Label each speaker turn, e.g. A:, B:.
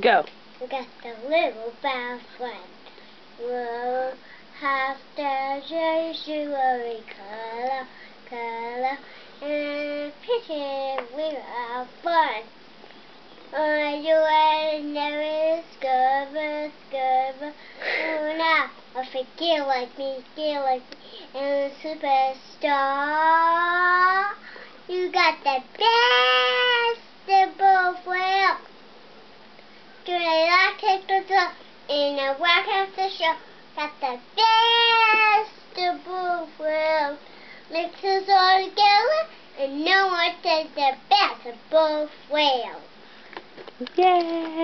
A: Go.
B: We got the little best friend. We'll have the jewelry color, color, and picture we have fun. Oh, you are never discover, discover. Oh, now I forget like me, feel like me, and superstar. You got the best of both worlds. Like it to in a work after show? Got the best of both worlds. Mix us all together and no one takes the best of both worlds.
A: Yay!